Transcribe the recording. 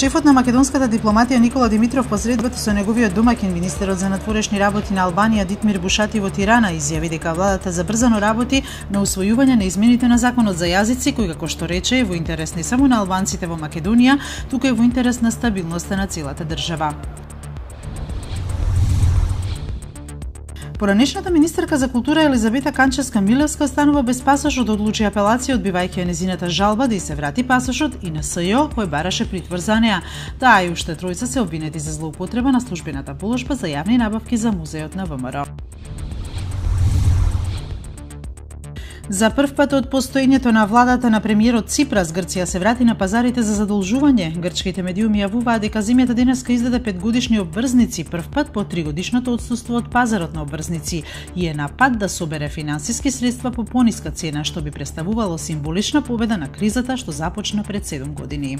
Шефот на македонската дипломатија Никола Димитров посредбата со неговиот домаќин министерот за натворешни работи на Албанија Дитмир Бушати во Тирана изјави дека владата забрзано работи на усвојување на измените на законот за јазици кој како што рече е во интерес не само на албанците во Македонија, туку и во интерес на стабилноста на целата држава. Поранешната министерка за култура Елизабета Канчевска Милевска станува без пасошот од одлучи апелација одбивајќи ја незината жалба да и се врати пасошот и на СЈО кој бараше притвор за неа. Таа и уште тројца се обвинети за злоупотреба на службената положба за јавни набавки за музеот на ВМРО. За прв пат од постоењето на владата на премиерот Ципрас, Грција се врати на пазарите за задолжување. Грчките медиуми јавуваат дека земјата денеска издаде петгодишни обврзници, прв пат по тригодишното одсуство од пазарот на обврзници и е на пат да собере финансиски средства по пониска цена, што би представувало символична победа на кризата што започна пред 7 години.